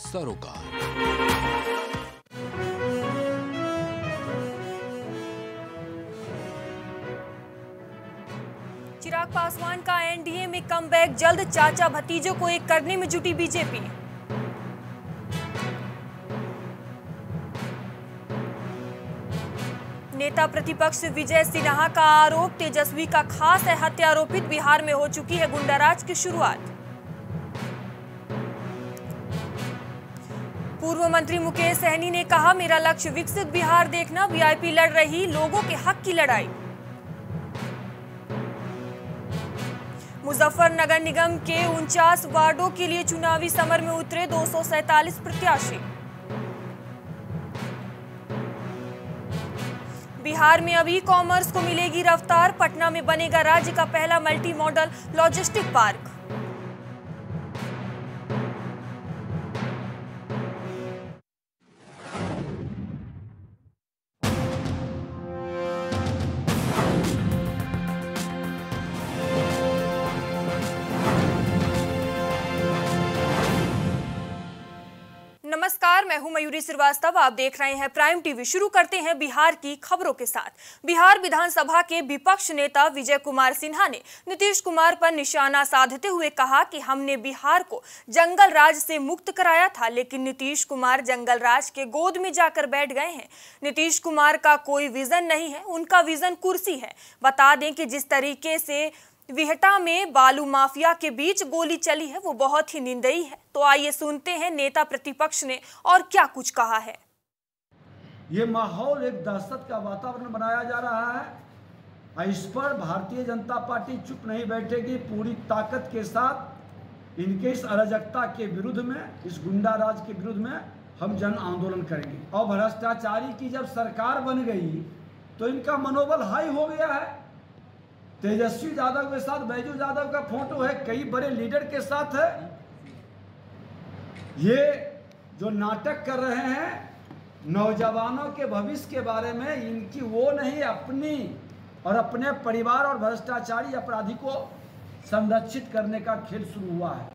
सरोकार। चिराग पासवान का एनडीए में कमबैक, जल्द चाचा भतीजों को एक करने में जुटी बीजेपी। नेता प्रतिपक्ष विजय सिन्हा का आरोप, तेजस्वी का खास है हत्या, आरोपित बिहार में हो चुकी है गुंडाराज की शुरुआत। पूर्व मंत्री मुकेश सहनी ने कहा, मेरा लक्ष्य विकसित बिहार देखना, वीआईपी लड़ रही लोगों के हक की लड़ाई। मुजफ्फरनगर निगम के उनचास वार्डों के लिए चुनावी समर में उतरे दो सौ सैंतालीस प्रत्याशी। बिहार में अभी कॉमर्स को मिलेगी रफ्तार, पटना में बनेगा राज्य का पहला मल्टी मॉडल लॉजिस्टिक पार्क। नमस्कार, मैं हूँ मयूरी श्रीवास्तव। आप देख रहे हैं प्राइम टीवी। शुरू करते हैं बिहार की खबरों के साथ। बिहार विधानसभा के विपक्ष नेता विजय कुमार सिन्हा ने नीतीश कुमार पर निशाना साधते हुए कहा कि हमने बिहार को जंगल राज से मुक्त कराया था, लेकिन नीतीश कुमार जंगल राज के गोद में जाकर बैठ गए हैं। नीतीश कुमार का कोई विजन नहीं है, उनका विजन कुर्सी है। बता दें कि जिस तरीके से विहटा में बालू माफिया के बीच गोली चली है, वो बहुत ही निंदई है। तो आइए सुनते हैं नेता प्रतिपक्ष ने और क्या कुछ कहा है। ये माहौल एक दहशत का वातावरण बनाया जा रहा है। इस पर भारतीय जनता पार्टी चुप नहीं बैठेगी, पूरी ताकत के साथ। इनके इस अराजकता के विरुद्ध में, इस गुंडा राज के विरुद्ध में हम जन आंदोलन करेंगे। और भ्रष्टाचारी की जब सरकार बन गई तो इनका मनोबल हाई हो गया है। तेजस्वी यादव के साथ, बैजू यादव का फ़ोटो है, कई बड़े लीडर के साथ है। ये जो नाटक कर रहे हैं, नौजवानों के भविष्य के बारे में, इनकी वो नहीं, अपनी और अपने परिवार और भ्रष्टाचारी अपराधी को संरक्षित करने का खेल शुरू हुआ है।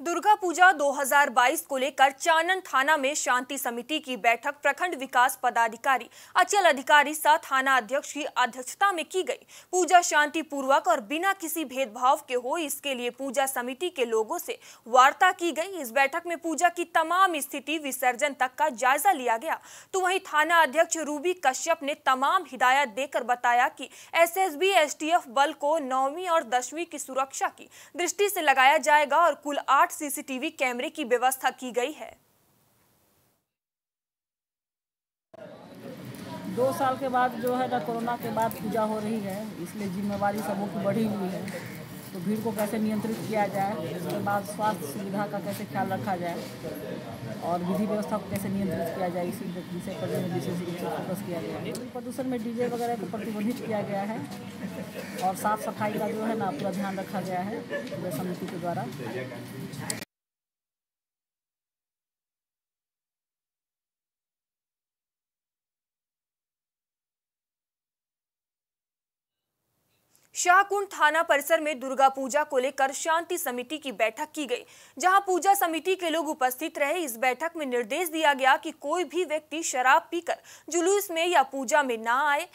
दुर्गा पूजा 2022 को लेकर चानन थाना में शांति समिति की बैठक प्रखंड विकास पदाधिकारी, अचल अधिकारी सह थाना अध्यक्ष की अध्यक्षता में की गई। पूजा शांति पूर्वक और बिना किसी भेदभाव के हो इसके लिए पूजा समिति के लोगों से वार्ता की गई। इस बैठक में पूजा की तमाम स्थिति विसर्जन तक का जायजा लिया गया। तो वही थाना अध्यक्ष रूबी कश्यप ने तमाम हिदायत देकर बताया कि एसएसबी, एसटीएफ बल को नौवीं और दसवीं की सुरक्षा की दृष्टि से लगाया जाएगा और कुल आठ सीसीटीवी कैमरे की व्यवस्था की गई है। दो साल के बाद जो है ना कोरोना के बाद पूजा हो रही है, इसलिए जिम्मेवारी सबों की बढ़ी हुई है। तो भीड़ को कैसे नियंत्रित किया जाए, उसके बाद स्वास्थ्य सुविधा का कैसे ख्याल रखा जाए और विधि व्यवस्था को कैसे नियंत्रित किया जाए, इसी विषय पर विशेष रूप से फोकस किया गया है। प्रदूषण में डीजे वगैरह को प्रतिबंधित किया गया है और साफ़ सफ़ाई का जो है ना पूरा ध्यान रखा गया है पूरे समिति के द्वारा। शाहकुंड थाना परिसर में दुर्गा पूजा को लेकर शांति समिति की बैठक की गई, जहाँ पूजा समिति के लोग उपस्थित रहे। इस बैठक में निर्देश दिया गया कि कोई भी व्यक्ति शराब पीकर जुलूस में या पूजा में ना आए।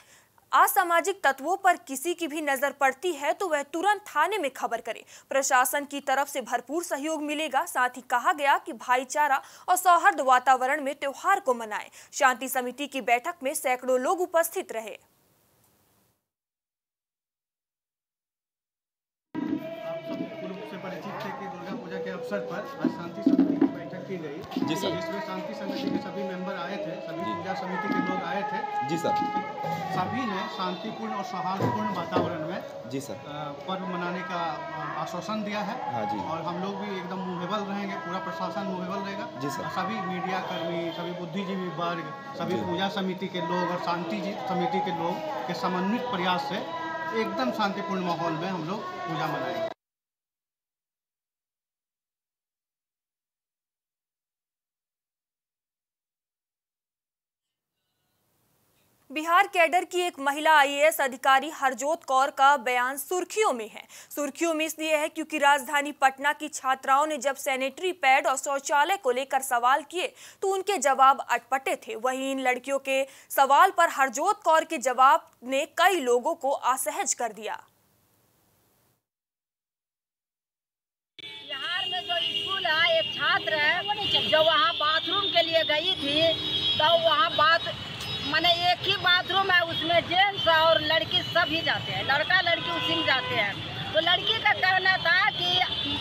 असामाजिक तत्वों पर किसी की भी नज़र पड़ती है तो वह तुरंत थाने में खबर करे। प्रशासन की तरफ़ से भरपूर सहयोग मिलेगा। साथ ही कहा गया कि भाईचारा और सौहार्द वातावरण में त्योहार को मनाएँ। शांति समिति की बैठक में सैकड़ों लोग उपस्थित रहे। परिचित थे कि दुर्गा पूजा के अवसर पर आज शांति समिति की बैठक की गई। जी सर। जिसमें शांति समिति के सभी मेंबर आए थे सभी पूजा समिति के लोग आए थे। जी सर। सभी ने शांतिपूर्ण और सौहार्दपूर्ण वातावरण में जी सर। पर्व मनाने का आश्वासन दिया है। हाँ जी। और हम लोग भी एकदम मूवेबल रहेंगे पूरा प्रशासन मूवेबल रहेगा। जी सर। सभी मीडिया कर्मी सभी बुद्धिजीवी वर्ग सभी पूजा समिति के लोग और शांति समिति के लोग के समन्वित प्रयास से एकदम शांतिपूर्ण माहौल में हम लोग पूजा मनाएँगे। बिहार कैडर की एक महिला आईएएस अधिकारी हरजोत कौर का बयान सुर्खियों में है। सुर्खियों में इसलिए है क्योंकि राजधानी पटना की छात्राओं ने जब सैनिटरी पैड और शौचालय को लेकर सवाल किए तो उनके जवाब अटपटे थे। वहीं इन लड़कियों के सवाल पर हरजोत कौर के जवाब ने कई लोगों को असहज कर दिया। एक छात्र है, जो वहाँ बाथरूम के लिए गई थी तो वहाँ बात माने एक ही बाथरूम है, उसमें जेंट्स और लड़की सभी जाते हैं। लड़का, लड़की उसी में जाते हैं। तो लड़की का कहना था कि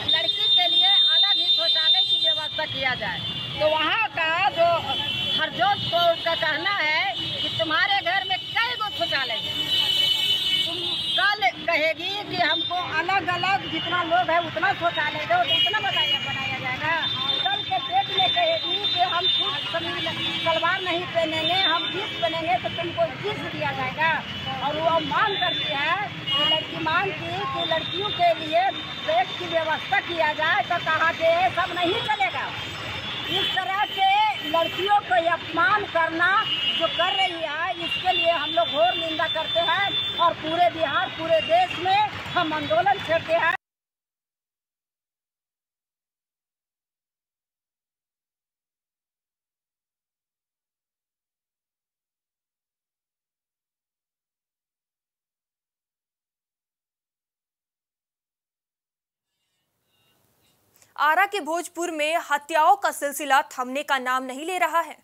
लड़की के लिए अलग ही शौचालय की व्यवस्था किया जाए। तो वहाँ का जो हरजोत को का कहना है कि तुम्हारे घर में कई गो शौचालय है। तुम कल कहेगी कि हमको अलग अलग जितना लोग है, उतना शौचालय दो तो उतना बताया बनाया जाएगा। डेट में कहेगी कि हम सलवार नहीं पहनेंगे, हम जींस पहनेंगे तो तुमको जींस दिया जाएगा। और वो मांग करती है कि लड़की मांग की कि लड़कियों के लिए बेड की व्यवस्था किया जाए तो कहा कि सब नहीं चलेगा। इस तरह के लड़कियों को अपमान करना जो कर रही है, इसके लिए हम लोग घोर निंदा करते हैं और पूरे बिहार, पूरे देश में हम आंदोलन छेड़ते हैं। आरा के भोजपुर में हत्याओं का सिलसिला थमने का नाम नहीं ले रहा है।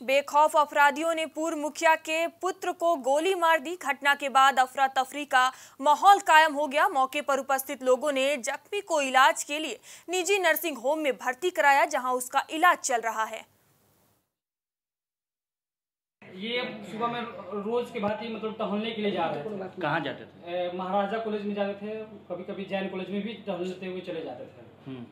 बेखौफ अपराधियों ने पूर्व मुखिया के पुत्र को गोली मार दी। घटना के बाद अफरा तफरी का माहौल कायम हो गया। मौके पर उपस्थित लोगों ने जख्मी को इलाज के लिए निजी नर्सिंग होम में भर्ती कराया, जहाँ उसका इलाज चल रहा है। ये सुबह में रोज के भांति मतलब टहलने के लिए जा रहे थे। कहाँ जाते थे? महाराजा कॉलेज में जाते थे कभी कभी जैन कॉलेज में भी टहलते हुए चले जाते थे। हम्म,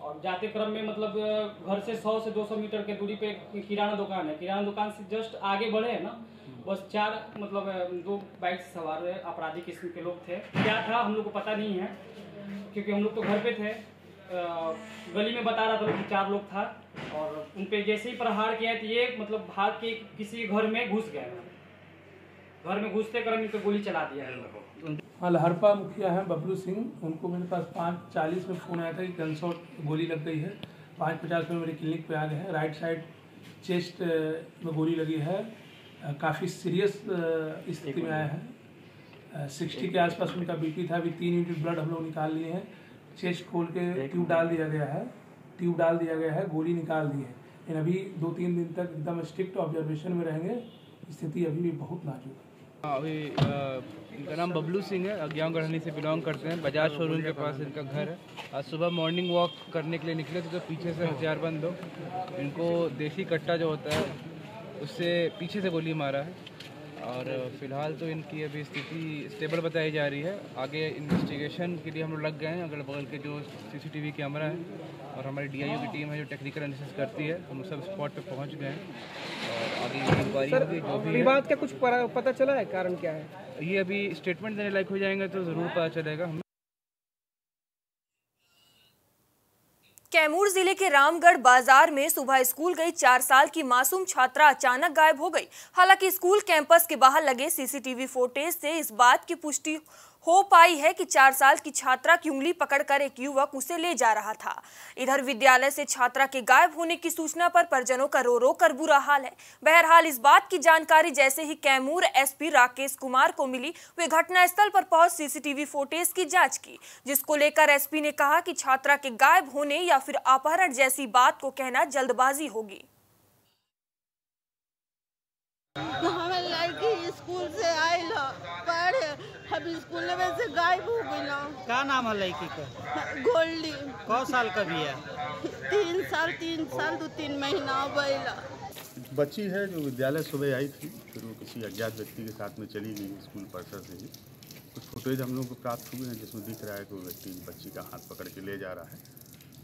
और जाते क्रम में मतलब घर से 100 से 200 मीटर के दूरी पे किराना दुकान है। किराना दुकान से जस्ट आगे बढ़े है ना बस चार मतलब दो बाइक से सवार अपराधी किस्म के लोग थे। क्या था हम लोग को पता नहीं है क्योंकि हम लोग तो घर पे थे। गली में बता रहा था कि चार लोग था और उन पे जैसे ही प्रहार किया तो ये मतलब भाग के किसी घर में घुस गए घर में घुसते क्रम इनको गोली चला दिया है। हाँ लहरपा मुखिया हैं, बबलू सिंह। उनको मेरे पास पाँच चालीस में फ़ोन आया था कि गन शॉट गोली लग गई है। पाँच पचास में मेरे क्लिनिक पे आ गए हैं। राइट साइड चेस्ट में गोली लगी है। काफ़ी सीरियस स्थिति में आया है। सिक्सटी के आसपास उनका बीपी था। अभी तीन यूनिट ब्लड हम लोग निकाल लिए हैं। चेस्ट खोल के ट्यूब डाल दिया गया है। ट्यूब डाल दिया गया है गोली निकाल दी है। लेकिन अभी दो तीन दिन तक एकदम स्ट्रिक्ट ऑब्जर्वेशन में रहेंगे। स्थिति अभी भी बहुत नाजुक है। हाँ, अभी इनका नाम बबलू सिंह है। अज्ञान गढ़नी से बिलोंग करते हैं। बजाज शोरूम के पास इनका घर है। आज सुबह मॉर्निंग वॉक करने के लिए निकले थे तो पीछे से हथियारबंद लोग इनको देसी कट्टा जो होता है उससे पीछे से गोली मारा है। और फ़िलहाल तो इनकी अभी स्थिति स्टेबल बताई जा रही है। आगे इन्वेस्टिगेशन के लिए हम लोग लग गए हैं अगल बगल के जो सीसीटीवी कैमरा है और हमारी डीआईओ की टीम है जो टेक्निकल एनालिसिस करती है हम सब स्पॉट पे पहुँच गए हैं। और आगे इंक्वायरी होगी जो भी बात विवाद का कुछ पता चला है कारण क्या है? ये अभी स्टेटमेंट देने लायक हो जाएँगे तो ज़रूर पता चलेगा। कैमूर ज़िले के रामगढ़ बाज़ार में सुबह स्कूल गई चार साल की मासूम छात्रा अचानक गायब हो गई। हालाँकि स्कूल कैंपस के बाहर लगे सीसीटीवी फुटेज से इस बात की पुष्टि हो पाई है कि चार साल की छात्रा की उंगली पकड़कर एक युवक उसे ले जा रहा था। इधर विद्यालय से छात्रा के गायब होने की सूचना पर परिजनों का रो रो कर बुरा हाल है। बहरहाल, इस बात की जानकारी जैसे ही कैमूर एसपी राकेश कुमार को मिली, वे घटनास्थल पर पहुँच सीसीटीवी फुटेज की जाँच की, जिसको लेकर एसपी ने कहा कि छात्रा के गायब होने या फिर अपहरण जैसी बात को कहना जल्दबाजी होगी। हमें लड़की स्कूल से आयल हम स्कूल में से गायब हो गई क्या नाम है लड़की का? गोल्डी। कौ साल का भी है? तीन साल तीन साल दो तीन महीना बैला बच्ची है जो विद्यालय सुबह आई थी फिर वो किसी अज्ञात व्यक्ति के साथ में चली गई स्कूल परिसर से ही। कुछ फुटेज हम लोग को प्राप्त हुए हैं जिसमें दिख रहा है कि वो व्यक्ति बच्ची का हाथ पकड़ के ले जा रहा है।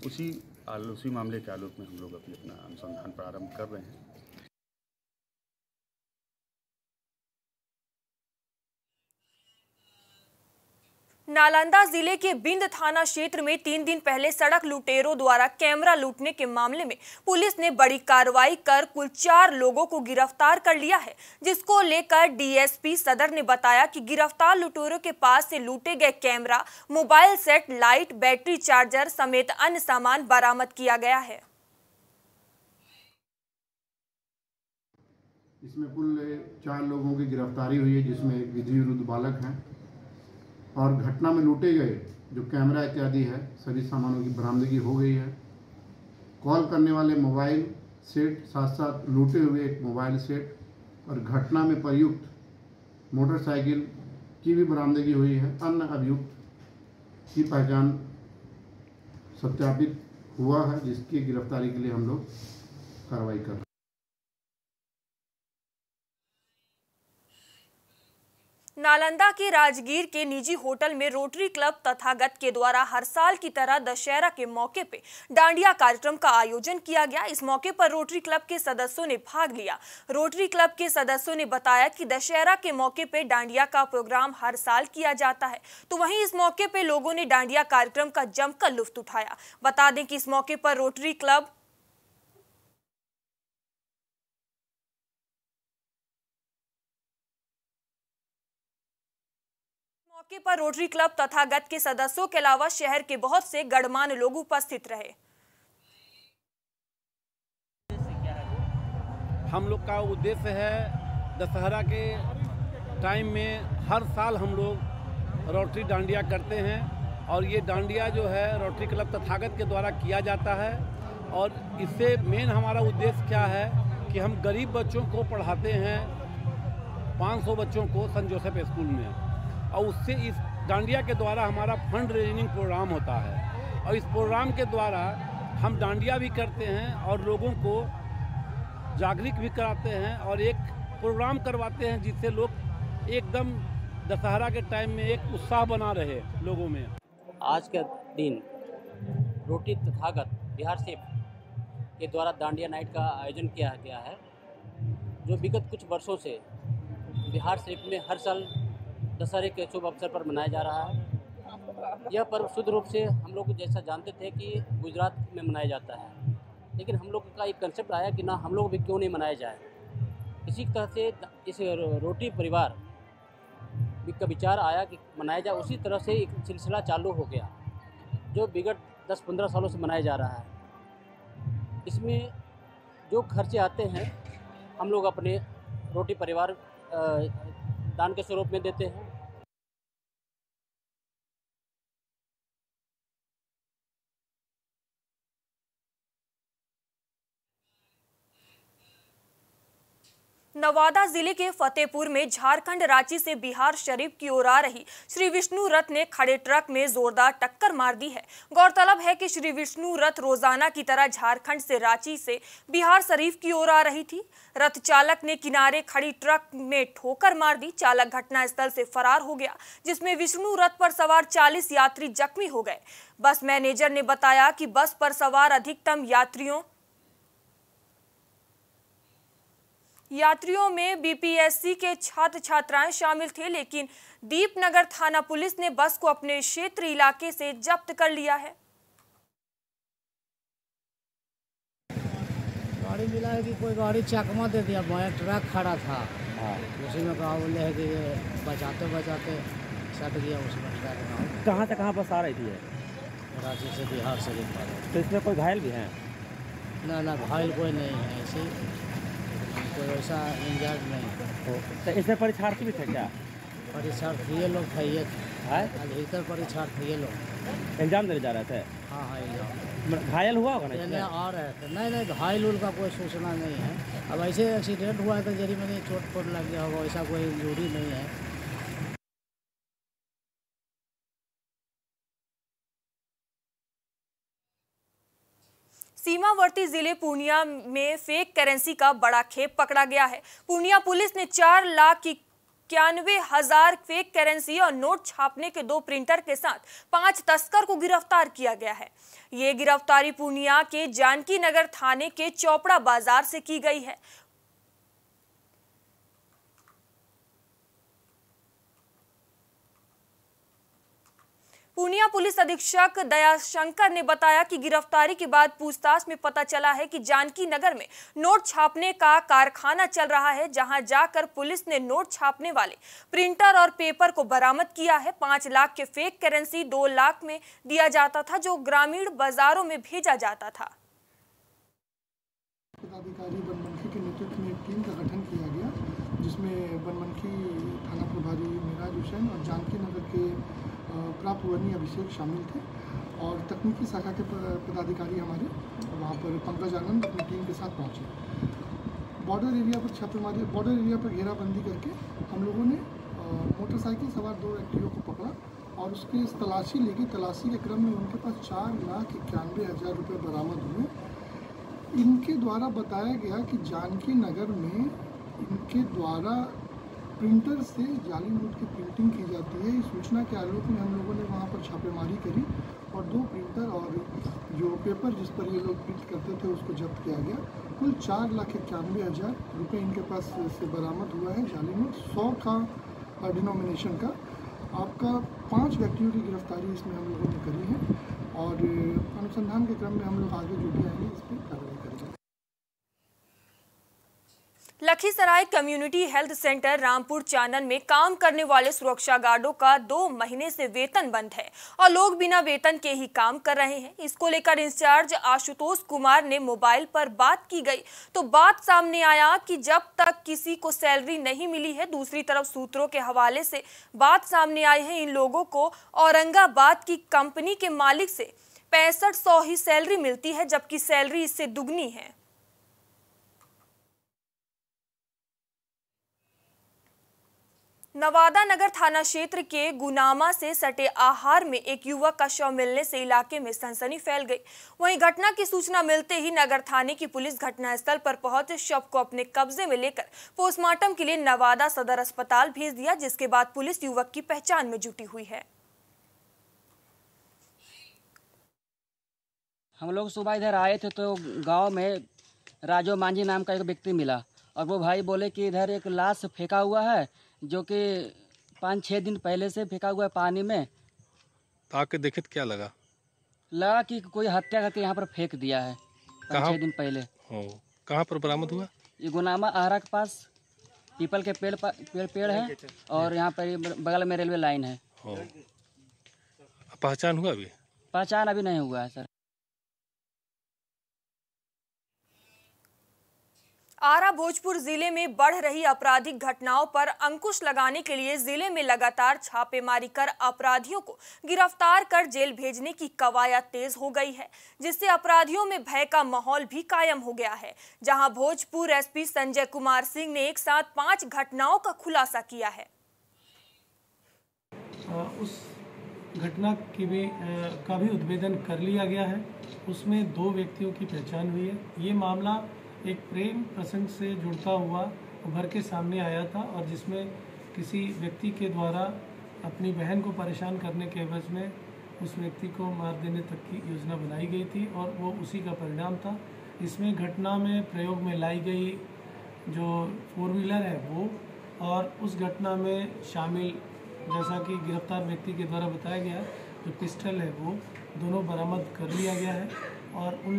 उसी आल- उसी मामले के आलोक में हम लोग अभी अपना अनुसंधान प्रारंभ कर रहे हैं। नालंदा ज़िले के बिंद थाना क्षेत्र में तीन दिन पहले सड़क लुटेरों द्वारा कैमरा लूटने के मामले में पुलिस ने बड़ी कार्रवाई कर कुल चार लोगों को गिरफ़्तार कर लिया है, जिसको लेकर डीएसपी सदर ने बताया कि गिरफ़्तार लुटेरों के पास से लूटे गए camera, mobile set, light, battery charger समेत अन्य सामान बरामद किया गया है। इसमें कुल चार लोगों की गिरफ्तारी हुई है, जिसमें विधि विरुद्ध बालक हैं। और घटना में लूटे गए जो कैमरा इत्यादि है, सभी सामानों की बरामदगी हो गई है। कॉल करने वाले मोबाइल सेट साथ साथ लूटे हुए एक मोबाइल सेट और घटना में प्रयुक्त मोटरसाइकिल की भी बरामदगी हुई है। अन्य अभियुक्त की पहचान सत्यापित हुआ है, जिसकी गिरफ्तारी के लिए हम लोग कार्रवाई कर रहे हैं नालंदा के राजगीर के निजी होटल में रोटरी क्लब तथागत के द्वारा हर साल की तरह दशहरा के मौके पे डांडिया कार्यक्रम का आयोजन किया गया। इस मौके पर रोटरी क्लब के सदस्यों ने भाग लिया। रोटरी क्लब के सदस्यों ने बताया कि दशहरा के मौके पे डांडिया का प्रोग्राम हर साल किया जाता है। तो वहीं इस मौके पे लोगों ने डांडिया कार्यक्रम का जमकर लुफ्त उठाया। बता दें कि इस मौके पर रोटरी क्लब मौके पर रोटरी क्लब तथागत के सदस्यों के अलावा शहर के बहुत से गणमान्य लोग उपस्थित रहे। हम लोग का उद्देश्य है दशहरा के टाइम में हर साल हम लोग रोटरी डांडिया करते हैं और ये डांडिया जो है रोटरी क्लब तथागत के द्वारा किया जाता है और इससे मेन हमारा उद्देश्य क्या है कि हम गरीब बच्चों को पढ़ाते हैं 500 बच्चों को सन जोसेफ स्कूल में। और उससे इस डांडिया के द्वारा हमारा फंड रेजिंग प्रोग्राम होता है। और इस प्रोग्राम के द्वारा हम डांडिया भी करते हैं और लोगों को जागरूक भी कराते हैं और एक प्रोग्राम करवाते हैं जिससे लोग एकदम दशहरा के टाइम में एक उत्साह बना रहे लोगों में। आज के दिन रोटी तथागत बिहार से के द्वारा दांडिया नाइट का आयोजन किया गया है। जो विगत कुछ वर्षों से बिहार शरीफ में हर साल दशहरे के शुभ अवसर पर मनाया जा रहा है। यह पर्व शुद्ध रूप से हम लोग जैसा जानते थे कि गुजरात में मनाया जाता है। लेकिन हम लोग का एक कंसेप्ट आया कि ना, हम लोग भी क्यों नहीं मनाया जाए? इसी तरह से इस रोटी परिवार का विचार आया कि मनाया जाए, उसी तरह से एक सिलसिला चालू हो गया, जो विगत 10-15 सालों से मनाया जा रहा है। इसमें जो खर्चे आते हैं, हम लोग अपने रोटी परिवार दान के स्वरूप में देते हैं। नवादा ज़िले के फतेहपुर में झारखंड रांची से बिहार शरीफ की ओर आ रही श्री विष्णु रथ ने खड़े ट्रक में जोरदार टक्कर मार दी है। गौरतलब है कि श्री विष्णु रथ रोज़ाना की तरह झारखंड से रांची से बिहार शरीफ की ओर आ रही थी। रथ चालक ने किनारे खड़ी ट्रक में ठोकर मार दी। चालक घटनास्थल से फरार हो गया, जिसमें विष्णु रथ पर सवार 40 यात्री जख्मी हो गए। बस मैनेजर ने बताया कि बस पर सवार अधिकतम यात्रियों यात्रियों में बीपीएससी के छात्र छात्राएँ शामिल थे लेकिन दीपनगर थाना पुलिस ने बस को अपने क्षेत्र इलाके से जब्त कर लिया है। गाड़ी मिला है कि कोई गाड़ी चकमा दे दिया मैं ट्रक खड़ा था। उसी में कहा बोले है कि बचाते बचाते सट गया उसमें ट्रक कहाँ से कहाँ बस आ रही थी? रांची से बिहार से तो इसमें कोई घायल भी है? ना ना घायल कोई नहीं है ऐसे कोई वैसा इंजर्ड नहीं तो इसमें परीक्षार्थी भी थे क्या? परीक्षार्थी ये लोग थे ये अधिकतर परीक्षार्थी ये लोग। एग्ज़ाम देने जा रहे थे? हाँ हाँ एग्ज़ाम। मतलब घायल हुआ होगा देने आ रहे थे। नहीं नहीं घायल उल का कोई सूचना नहीं है। अब ऐसे एक्सीडेंट हुआ है तो ज़रिए मैंने चोट फोट लग गया होगा ऐसा कोई इंजूरी नहीं है। सीमावर्ती ज़िले पूर्णिया में फेक करेंसी का बड़ा खेप पकड़ा गया है। पूर्णिया पुलिस ने चार लाख की इक्यानवे हज़ार फेक करेंसी और नोट छापने के दो प्रिंटर के साथ पाँच तस्कर को गिरफ़्तार किया गया है। ये गिरफ्तारी पूर्णिया के जानकी नगर थाने के चौपड़ा बाज़ार से की गई है। पूर्णिया पुलिस अधीक्षक दयाशंकर ने बताया कि गिरफ्तारी के बाद पूछताछ में पता चला है कि जानकी नगर में नोट छापने का कारखाना चल रहा है, जहाँ जाकर पुलिस ने नोट छापने वाले प्रिंटर और पेपर को बरामद किया है। पाँच लाख के फेक करेंसी दो लाख में दिया जाता था, जो ग्रामीण बाजारों में भेजा जाता था। जिसमें बनमनखी थाना प्रभारी मिराज हुसैन और जानकी नगर के प्राप्त वर्णी अभिषेक शामिल थे। और तकनीकी शाखा के पदाधिकारी हमारे, वहाँ पर पंकज आनंद अपनी टीम के साथ पहुँचे। बॉर्डर एरिया पर छापेमारी बॉर्डर एरिया पर घेराबंदी करके हम लोगों ने मोटरसाइकिल सवार दो व्यक्तियों को पकड़ा और उसके तलाशी लेके, तलाशी के क्रम में उनके पास चार लाख इक्यानवे हज़ार रुपये बरामद हुए। इनके द्वारा बताया गया कि जानकी नगर में इनके द्वारा प्रिंटर से जाली नोट की प्रिंटिंग की सूचना के आलोक में हम लोगों ने वहाँ पर छापेमारी करी और दो प्रिंटर और जो पेपर जिस पर ये लोग प्रिंट करते थे उसको जब्त किया गया। कुल चार लाख इक्यानवे हज़ार रुपये इनके पास से बरामद हुआ है जाली नोट सौ का डिनोमिनेशन का। आपका पाँच व्यक्तियों की गिरफ्तारी इसमें हम लोगों ने करी है और अनुसंधान के क्रम में हम लोग आगे जो भी आएँगे इस पर कार्रवाई करेंगे Lakhisarai community health centre Rampur Chanan में काम करने वाले सुरक्षा गार्डों का दो महीने से वेतन बंद है और लोग बिना वेतन के ही काम कर रहे हैं। इसको लेकर इंचार्ज आशुतोष कुमार ने मोबाइल पर बात की गई। तो बात सामने आया कि जब तक किसी को सैलरी नहीं मिली है, दूसरी तरफ़ सूत्रों के हवाले से बात सामने आई है इन लोगों को। औरंगाबाद की कंपनी के मालिक से पैंसठ सौ ही सैलरी मिलती है, जबकि सैलरी इससे दुगनी है। नवादा नगर थाना क्षेत्र के गुनामा से सटे आहार में एक युवक का शव मिलने से इलाके में सनसनी फैल गई। वहीं घटना की सूचना मिलते ही नगर थाने की पुलिस घटनास्थल पर पहुँच शव को अपने कब्जे में लेकर पोस्टमार्टम के लिए नवादा सदर अस्पताल भेज दिया, जिसके बाद पुलिस युवक की पहचान में जुटी हुई है। हम लोग सुबह इधर आए थे तो गाँव में राजो मांझी नाम का एक व्यक्ति मिला और वो भाई बोले कि इधर एक लाश फेंका हुआ है जो कि पाँच छः दिन पहले से फेंका हुआ है पानी में। आके देखे तो क्या लगा। लगा कि कोई हत्या करके यहाँ पर फेंक दिया है पाँच? छः दिन पहले। कहाँ पर बरामद हुआ? ये गुनामा आहरा के पास पीपल के पेड़ पेड़ पेड़ है और यहाँ पर बगल में रेलवे लाइन है। पहचान हुआ अभी? पहचान अभी नहीं हुआ है सर। आरा भोजपुर ज़िले में बढ़ रही आपराधिक घटनाओं पर अंकुश लगाने के लिए ज़िले में लगातार छापेमारी कर अपराधियों को गिरफ़्तार कर जेल भेजने की कवायद तेज हो गई है, जिससे अपराधियों में भय का माहौल भी कायम हो गया है, जहाँ भोजपुर एसपी संजय कुमार सिंह ने एक साथ पाँच घटनाओं का खुलासा किया है। उस घटना की भी का भी उद्भेदन कर लिया गया है। उसमें दो व्यक्तियों की पहचान हुई है। ये मामला एक प्रेम प्रसंग से जुड़ता हुआ उभर के सामने आया था और जिसमें किसी व्यक्ति के द्वारा अपनी बहन को परेशान करने के एवज में उस व्यक्ति को मार देने तक की योजना बनाई गई थी और वो उसी का परिणाम था। इसमें घटना में प्रयोग में लाई गई जो फोर व्हीलर है वो और उस घटना में शामिल, जैसा कि गिरफ़्तार व्यक्ति के द्वारा बताया गया, जो पिस्टल है वो दोनों बरामद कर लिया गया है। और उन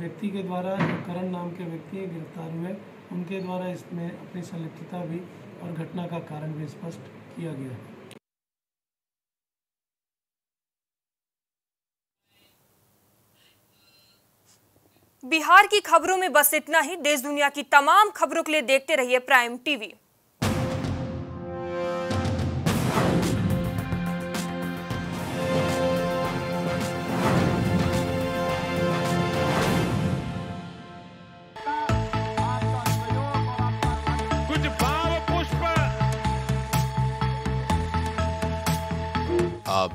व्यक्ति के द्वारा, करण नाम के व्यक्ति गिरफ़्तार हुए। उनके द्वारा इसमें अपनी संलिप्तता भी और घटना का कारण भी स्पष्ट किया गया। बिहार की खबरों में बस इतना ही। देश दुनिया की तमाम खबरों के लिए देखते रहिए प्राइम टीवी